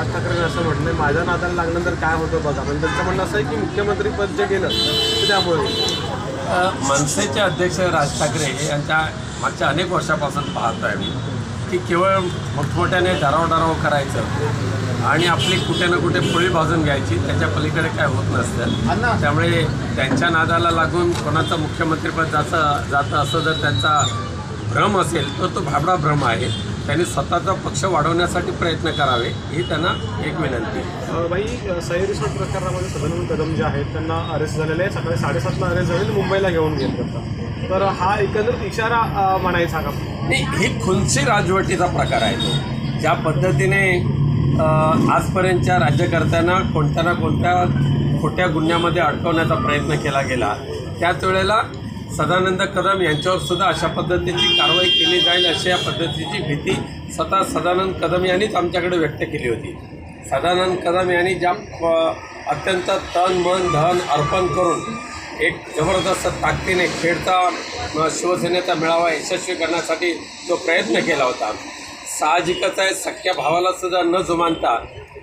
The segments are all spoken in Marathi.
राज ठाकरेंनी असं म्हटलंय माझ्या नादाला लागल्यानंतर काय होतं बघा. म्हणजे त्यांचं म्हणणं असं आहे की मुख्यमंत्री पद जे गेलं ते त्यामुळे. मनसेचे अध्यक्ष राज ठाकरे यांच्या मागच्या अनेक वर्षापासून पाहतो आहे मी की केवळ मोठमोठ्याने डराव डराव करायचं आणि आपली कुठे ना कुठे पोळी भाजून घ्यायची त्याच्या पलीकडे काय होत नसतं. त्यामुळे त्यांच्या नादाला लागून कोणाचं मुख्यमंत्रीपद जातं जातं असं जर त्यांचा भ्रम असेल तर तो भाबडा भ्रम आहे. त्यांनी स्वतःचा पक्ष वाढवण्यासाठी प्रयत्न करावे ही त्यांना एक विनंती. बाई सह्य रिसॉर्ट प्रकरणामध्ये सदानंद कदम जे आहेत त्यांना अरेस्ट झालेले आहे सकाळी साडेसातला अरेस्ट झाले मुंबईला घेऊन गेले तर हा एकंदरीत इशारा म्हणायचा का? नाही ही खुनशी राजवटीचा प्रकार आहे तो. ज्या पद्धतीने आजपर्यंतच्या राज्यकर्त्यांना कोणत्या ना कोणत्या खोट्या गुन्ह्यामध्ये अडकवण्याचा प्रयत्न केला गेला त्याच वेळेला सदानंद कदम यांच्यावर सुद्धा अशा पद्धतीची कारवाई केली जाईल अशा या पद्धतीची भीती स्वतः सदानंद कदम यांनीच आमच्याकडे व्यक्त केली होती. सदानंद कदम यांनी ज्या अत्यंत तन मन धन अर्पण करून एक जबरदस्त ताकदीने खेडचा शिवसेनेचा मेळावा यशस्वी करण्यासाठी जो प्रयत्न केला होता साहजिकच आहे सख्या भावाला सुद्धा न जुमानता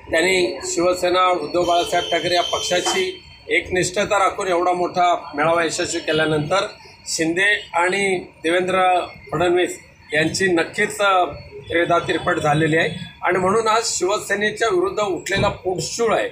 त्यांनी शिवसेना उद्धव बाळासाहेब ठाकरे या पक्षाची एकनिष्ठता राखून एवढा मोठा मेळावा यशस्वी केल्यानंतर शिंदे आणि देवेंद्र फडणवीस यांची नक्कीच त्रेदा तिरपट झालेली आहे. आणि म्हणून आज शिवसेनेच्या विरुद्ध उठलेला पोटशूळ आहे.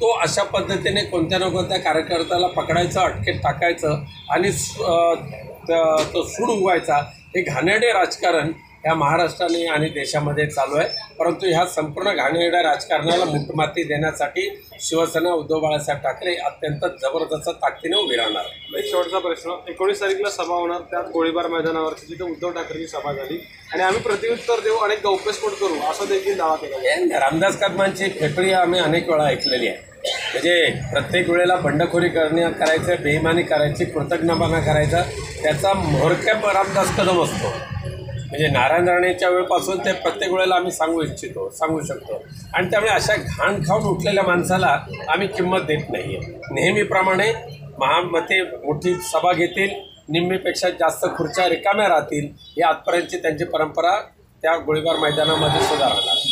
तो अशा पद्धतीने कोणत्या ना कोणत्या कार्यकर्त्याला पकडायचं अटकेत टाकायचं आणि त- तो सूड उगवायचा हे घाणेडे राजकारण ह्या महाराष्ट्राने आणि देशामध्ये चालू आहे. परंतु ह्या संपूर्ण घाणेरड्या राजकारणाला मुठमाती देण्यासाठी शिवसेना उद्धव बाळासाहेब ठाकरे अत्यंत जबरदस्त ताकदीने उभी राहणार आहे एक शेवटचा प्रश्न. एकोणीस तारीखला सभा होणार. त्यात गोळीबार मैदानावरती जिथे उद्धव ठाकरेंची सभा झाली. आणि आम्ही प्रत्युत्तर देऊ आणि गौप्यस्फोट करू असा देखील दावा केला रामदास कदमांची फेफडी आम्ही अनेक वेळा ऐकलेली आहे. म्हणजे प्रत्येक वेळेला बंडखोरी करणे करायचं बेईमानी करायची कृतज्ञपणा करायचा त्याचा म्होरक्या रामदास कदम असतो. म्हणजे नारायण राणेच्या वेळपासून ते प्रत्येक वेळेला आम्ही सांगू इच्छितो सांगू शकतो. आणि त्यामुळे अशा घाण खाऊन उठलेल्या माणसाला आम्ही किंमत देत नाही आहे नेहमीप्रमाणे महामते मोठी सभा घेतील निम्मीपेक्षा जास्त खुर्च्या रिकाम्या राहतील ही आजपर्यंतची त्यांची परंपरा त्या गोळीबार मैदानामध्ये सुद्धा राहणार